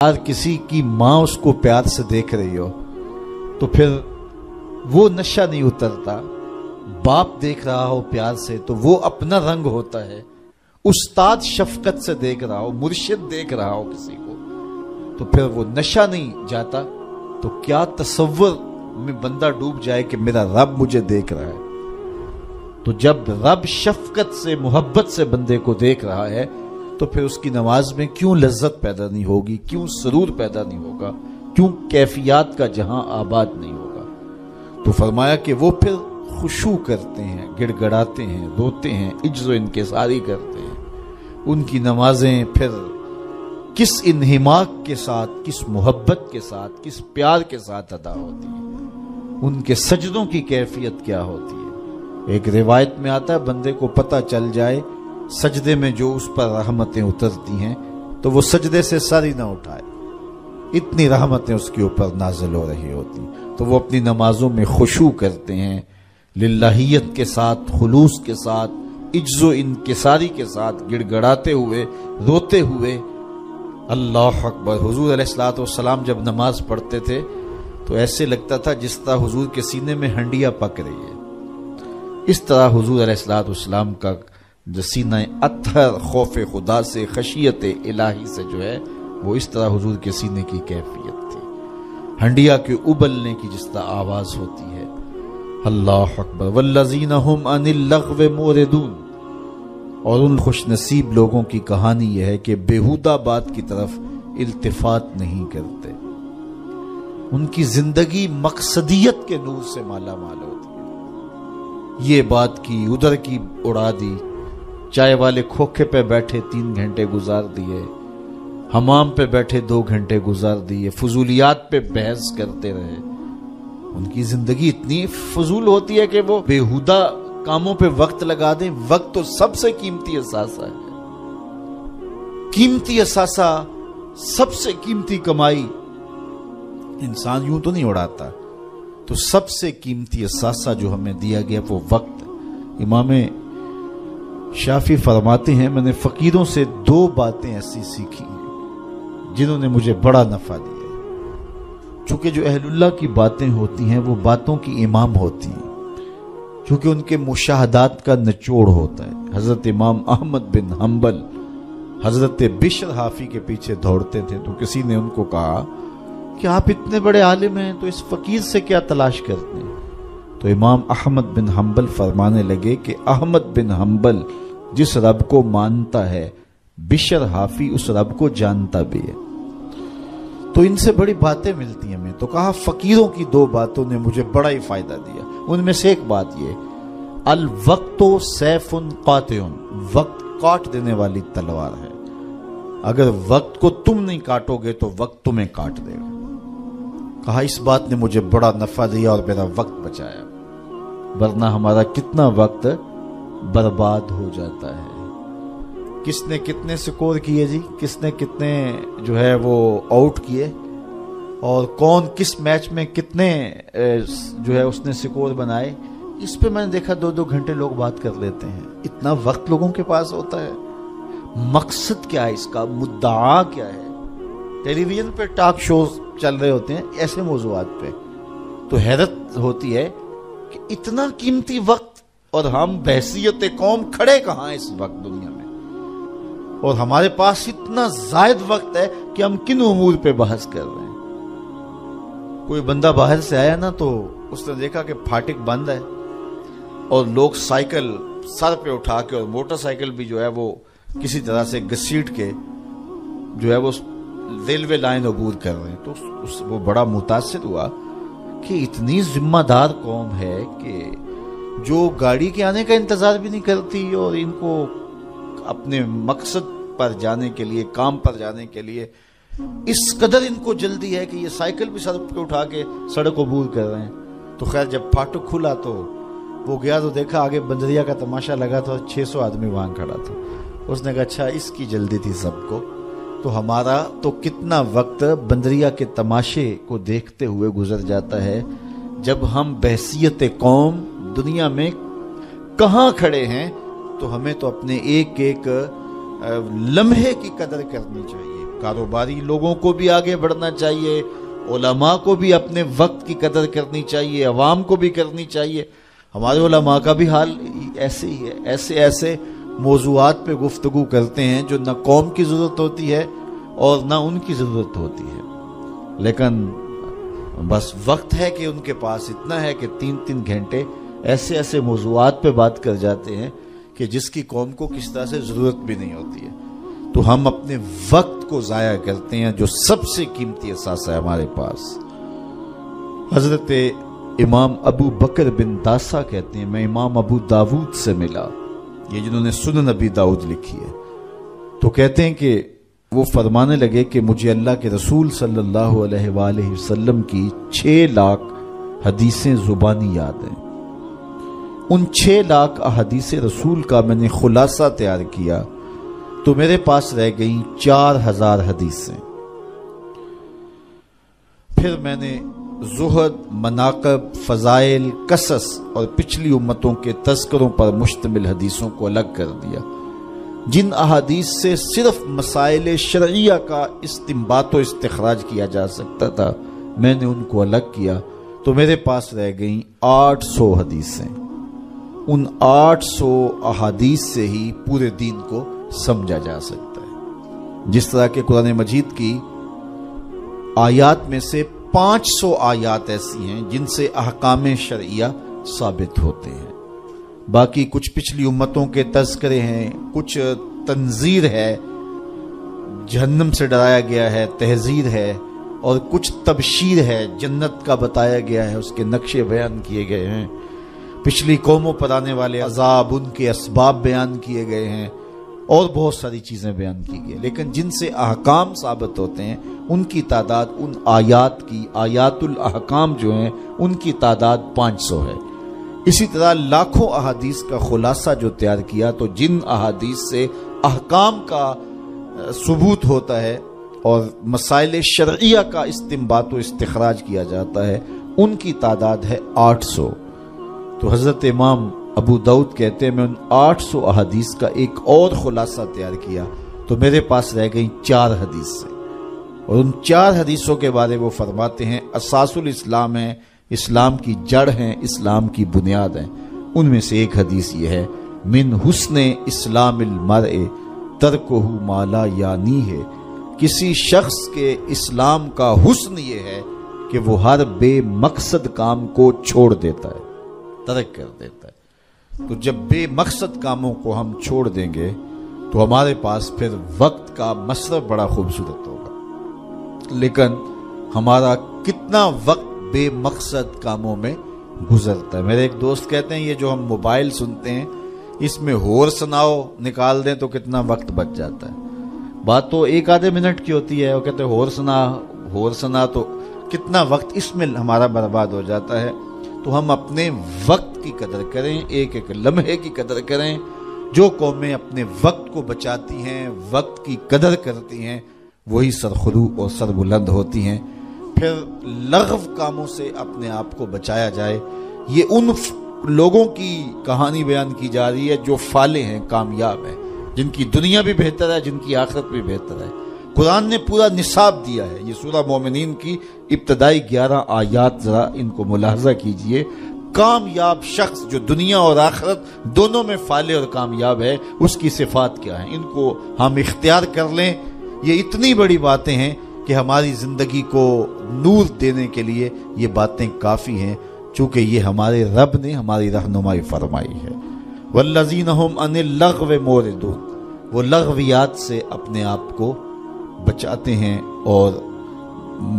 आज किसी की माँ उसको प्यार से देख रही हो तो फिर वो नशा नहीं उतरता। बाप देख रहा हो प्यार से तो वो अपना रंग होता है। उस्ताद शफकत से देख रहा हो, मुर्शिद देख रहा हो किसी को तो फिर वो नशा नहीं जाता। तो क्या तस्वर में बंदा डूब जाए कि मेरा रब मुझे देख रहा है? तो जब रब शफकत से, मोहब्बत से बंदे को देख रहा है तो फिर उसकी नमाज़ में क्यों लज्जत पैदा नहीं होगी? क्यों सरूर पैदा नहीं होगा? क्यों कैफियत का जहाँ आबाद नहीं होगा? तो फरमाया कि वो फिर खुशू करते हैं, गिड़गड़ाते हैं, रोते हैं, इज्जो इनकेसारी करते हैं। उनकी नमाजें फिर किस इन्हिमाक के साथ, किस मोहब्बत के साथ, किस प्यार के साथ अदा होती है? उनके सजदों की कैफियत क्या होती है? एक रिवायत में आता है, बंदे को पता चल जाए सजदे में जो उस पर रहमतें उतरती हैं तो वो सजदे से सर ही ना उठाए। इतनी रहमतें उसके ऊपर नाजिल हो रही होती। तो वो अपनी नमाजों में खुशू करते हैं, लिल्लाहियत के साथ, खुलूस के साथ, इज्जो इनकेसारी के साथ, गिड़गड़ाते हुए, रोते हुए। अल्लाह अकबर। हुजूर सलाम जब नमाज़ पढ़ते थे तो ऐसे लगता था जिस तरह हुजूर के सीने में हंडिया पक रही है। इस तरह हुजूर सलाम का जो सीना अत्थर खौफ खुदा से खशियत इलाही से जो है, वो इस तरह हुजूर के सीने की कैफियत थी। हंडिया के उबलने की जिस तरह आवाज़ होती है, अल्लाह अकबर। वल्लजीन और उन खुश नसीब लोगों की कहानी यह है कि बेहुदा बात की तरफ़ इल्तिफात नहीं करते। उनकी ज़िंदगी मकसदियत के नूर से माला माल होती है। ये बात की उधर की उड़ा दी चाय वाले खोखे पे बैठे तीन घंटे गुजार दिए, हमाम पे बैठे दो घंटे गुजार दिए, फजूलियात पे बहस करते रहे। उनकी ज़िंदगी इतनी फजूल होती है कि वो बेहुदा कामों पे वक्त लगा दें। वक्त तो सबसे कीमती असासा है। कीमती असासा, सबसे कीमती कमाई। इंसान यूँ तो नहीं उड़ाता। तो सबसे कीमती असासा जो हमें दिया गया वो वक्त। इमाम शाफी फरमाते हैं, मैंने फकीरों से दो बातें ऐसी सीखी, जिन्होंने मुझे बड़ा नफा दिया। चूँकि जो अहलुल्लाह की बातें होती हैं, वो बातों की इमाम होती हैं। क्योंकि उनके मुशाहदात का निचोड़ होता है। हज़रत इमाम अहमद बिन हम्बल हज़रत बिशर हाफी के पीछे दौड़ते थे तो किसी ने उनको कहा कि आप इतने बड़े आलिम हैं तो इस फकीर से क्या तलाश करते हैं? तो इमाम अहमद बिन हम्बल फरमाने लगे कि अहमद बिन हम्बल जिस रब को मानता है, बिशर हाफी उस रब को जानता भी है। तो इनसे बड़ी बातें मिलती हैं। हमें तो कहा, फकीरों की दो बातों ने मुझे बड़ा ही फ़ायदा दिया। उनमें से एक बात ये, अल वक्तो सैफुन कातुन वक्त काट देने वाली तलवार है। अगर वक्त को तुम नहीं काटोगे तो वक्त तुम्हें काट देगा। कहा, इस बात ने मुझे बड़ा नफा दिया और मेरा वक्त बचाया। वरना हमारा कितना वक्त बर्बाद हो जाता है। किसने कितने स्कोर किए जी? किसने कितने जो है वो आउट किए? और कौन किस मैच में कितने जो है उसने स्कोर बनाए? इस पे मैंने देखा दो दो घंटे लोग बात कर लेते हैं। इतना वक्त लोगों के पास होता है। मकसद क्या है इसका? मुद्दा क्या है? टेलीविज़न पे टॉक शो चल रहे होते हैं ऐसे मौजूद पे। तो हैरत होती है कि इतना कीमती वक्त और हम बहसीत कौम खड़े कहाँ इस वक्त दुनिया में? और हमारे पास इतना जायद वक्त है कि हम किन उमूर पे बहस कर रहे हैं? कोई बंदा बाहर से आया ना तो उसने देखा कि फाटिक बंद है और लोग साइकिल सर पे उठा के और मोटरसाइकिल भी जो है वो किसी तरह से घसीट के जो है वो रेलवे लाइन अबूर कर रहे हैं। तो उस, उस, वो बड़ा मुतासर हुआ कि इतनी जिम्मेदार कौम है कि जो गाड़ी के आने का इंतज़ार भी नहीं करती और इनको अपने मकसद पर जाने के लिए, काम पर जाने के लिए इस कदर इनको जल्दी है कि ये साइकिल भी सड़क पे उठा के सड़क अबूर कर रहे हैं। तो खैर, जब फाटक खुला तो वो गया तो देखा आगे बंदरिया का तमाशा लगा था 600 आदमी वहाँ खड़ा था। उसने कहा अच्छा इसकी जल्दी थी सबको। तो हमारा तो कितना वक्त बंदरिया के तमाशे को देखते हुए गुजर जाता है, जब हम बहसीत कौम दुनिया में कहाँ खड़े हैं तो हमें तो अपने एक एक लम्हे की कदर करनी चाहिए। कारोबारी लोगों को भी आगे बढ़ना चाहिए ओलमा को भी अपने वक्त की कदर करनी चाहिए, अवाम को भी करनी चाहिए। हमारे ओलमा का भी हाल ऐसे ही है ऐसे ऐसे मौजूद पे गुफ्तगु करते हैं जो न कौम की ज़रूरत होती है और न उनकी ज़रूरत होती है। लेकिन बस वक्त है कि उनके पास इतना है कि तीन तीन घंटे ऐसे ऐसे मौजूद पे बात कर जाते हैं कि जिसकी कौम को किस तरह से ज़रूरत भी नहीं होती है। तो हम अपने वक्त को ज़ाया करते हैं जो सबसे कीमती एहसास है हमारे पास। हज़रत इमाम अबू बकर बिन दासा कहते हैं, मैं इमाम अबू दाऊद से मिला ये जिन्होंने सुन नबी दाऊद लिखी है। तो कहते हैं कि वो फरमाने लगे कि मुझे अल्लाह के रसूल सल्लल्लाहु अलैहि वसल्लम की छह लाख हदीसें जुबानी याद हैं। उन छह लाख अहदीस रसूल का मैंने खुलासा तैयार किया तो मेरे पास रह गई चार हज़ार हदीसें। फिर मैंने जुहद, मनाकब, फ़जाइल, कसस और पिछली उम्मतों के तस्करों पर मुश्तमिल हदीसों को अलग कर दिया। जिन अहादीस से सिर्फ़ मसाइल शरिया का इस्तेमाल इस्तखराज किया जा सकता था, मैंने उनको अलग किया तो मेरे पास रह गई आठ सौ हदीसें। उन आठ सौ अहादीस से ही पूरे दीन को समझा जा सकता है। जिस तरह के कुरान मजीद की आयात में से 500 आयात ऐसी हैं जिनसे अहकाम शरिया साबित होते हैं। बाकी कुछ पिछली उम्मतों के तस्करे हैं, कुछ तंजीर है, जहन्नम से डराया गया है, तहजीर है, और कुछ तबशीर है, जन्नत का बताया गया है, उसके नक्शे बयान किए गए हैं। पिछली कौमों पर आने वाले अजाब उनके इसबाब बयान किए गए हैं। और बहुत सारी चीज़ें बयान की गई। लेकिन जिनसे अहकाम साबित होते हैं, उनकी तादाद, उन आयात की, आयातुल अहकाम जो हैं, उनकी तादाद 500 है। इसी तरह लाखों अहादीस का खुलासा जो तैयार किया तो जिन अहादीस से अहकाम का सबूत होता है और मसाइल शर्या का इस्तेमाल इस्तखराज किया जाता है, उनकी तादाद है 800 तो हज़रत इमाम अबू दाऊद कहते हैं, मैं उन 800 अहदीस का एक और खुलासा तैयार किया तो मेरे पास रह गई चार हदीस से। और उन चार हदीसों के बारे वो फरमाते हैं, असासुल इस्लाम है, इस्लाम की जड़ है, इस्लाम की बुनियाद है। उनमें से एक हदीस ये है, मिन हुसन इस्लाम मर माला यानी है। किसी शख्स के इस्लाम का हुस्न ये है कि वो हर बेमकसद काम को छोड़ देता है, तर्क कर देता है। तो जब बेमकसद कामों को हम छोड़ देंगे तो हमारे पास फिर वक्त का मसरफ बड़ा खूबसूरत होगा। लेकिन हमारा कितना वक्त बेमकसद कामों में गुजरता है। मेरे एक दोस्त कहते हैं, ये जो हम मोबाइल सुनते हैं, इसमें होर सुनाओ, निकाल दें तो कितना वक्त बच जाता है। बात तो एक आधे मिनट की होती है, वो कहते हैं, होर सुना होर सुना तो कितना वक्त इसमें हमारा बर्बाद हो जाता है। तो हम अपने वक्त की कदर करें, एक एक लम्हे की कदर करें। जो कौमें अपने वक्त को बचाती हैं, वक्त की कदर करती हैं, वही सरखरू और सरबुलंद होती हैं। फिर लघव कामों से अपने आप को बचाया जाए। ये उन लोगों की कहानी बयान की जा रही है जो फाले हैं, कामयाब हैं। जिनकी दुनिया भी बेहतर है, जिनकी आखिरत भी बेहतर है। कुरान ने पूरा निसाब दिया है। ये सूरा मोमिन की इब्तदाई ग्यारह आयात, जरा इनको मुलाजा कीजिए। कामयाब शख्स जो दुनिया और आखरत दोनों में फाले और कामयाब है, उसकी सिफात क्या है? इनको हम इख्तियार कर लें। ये इतनी बड़ी बातें हैं कि हमारी ज़िंदगी को नूर देने के लिए ये बातें काफ़ी हैं, चूँकि ये हमारे रब ने हमारी रहनुमाई फरमाई है। वल्लजीन हम अनिल लघव मोरदून। वो लघवियात से अपने आप को बचाते हैं और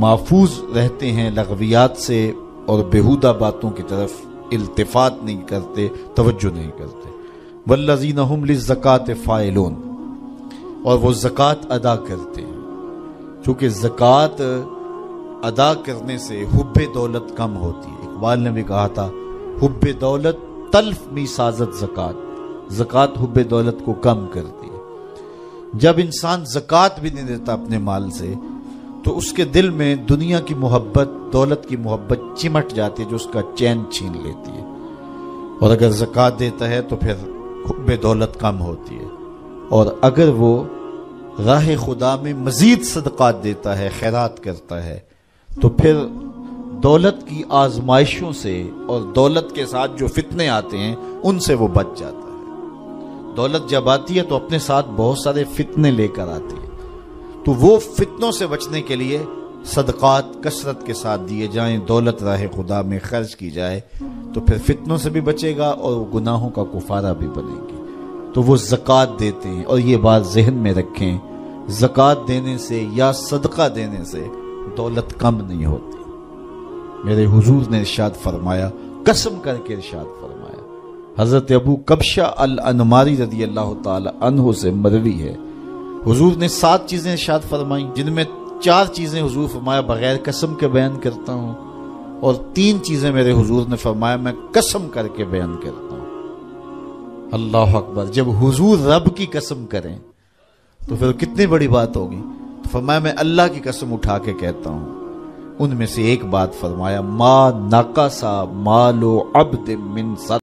महफूज रहते हैं लगवियात से और बेहुदा बातों की तरफ़ इल्तफात नहीं करते, तवज्जो नहीं करते। वल्लजीन हम फ़ाइलोन, और वो ज़क़़त अदा करते हैं। अदा करने से दौलत कम होती है। इकबाल ने भी कहा था हुब दौलत तल्फ मी साजत ज़क़़त ज़क़़त दौलत को कम करती है। जब इंसान जक़ात भी नहीं देता अपने माल से तो उसके दिल में दुनिया की मोहब्बत, दौलत की मोहब्बत चिमट जाती है जो उसका चैन छीन लेती है। और अगर जक़ात देता है तो फिर बे दौलत कम होती है। और अगर वो राह खुदा में मजीद सदकात देता है, खैरात करता है तो फिर दौलत की आजमाइशों से और दौलत के साथ जो फितने आते हैं, उनसे वो बच जाता है। दौलत जब आती है तो अपने साथ बहुत सारे फितने लेकर आती है। तो वो फितनों से बचने के लिए सदकात, कसरत के साथ दिए जाएँ, दौलत राह खुदा में खर्च की जाए तो फिर फितनों से भी बचेगा और गुनाहों का कुफारा भी बनेंगे। तो वो जक़ात देते हैं और ये बात जहन में रखें, जक़ात देने से या सदका देने से दौलत कम नहीं होती। मेरे हुजूर ने इरशाद फरमाया, कसम करके इरशाद फरमाया, हज़रत अबू कबशा अल अनमारी रदी अल्लाह तहो से मरवी है हुजूर ने सात चीज़ें इरशाद फरमाई, जिनमें चार चीज़ें हुजूर फरमाया, बगैर कसम के बयान करता हूँ, और तीन चीज़ें मेरे हुजूर ने फरमाया, मैं कसम करके बयान करता हूँ। अल्लाह अकबर, जब हुजूर रब की कसम करें तो फिर कितनी बड़ी बात होगी। तो फरमाया, मैं अल्लाह की कसम उठा के कहता हूँ, उनमें से एक बात फरमाया, मा नाका सा मालो अब मिन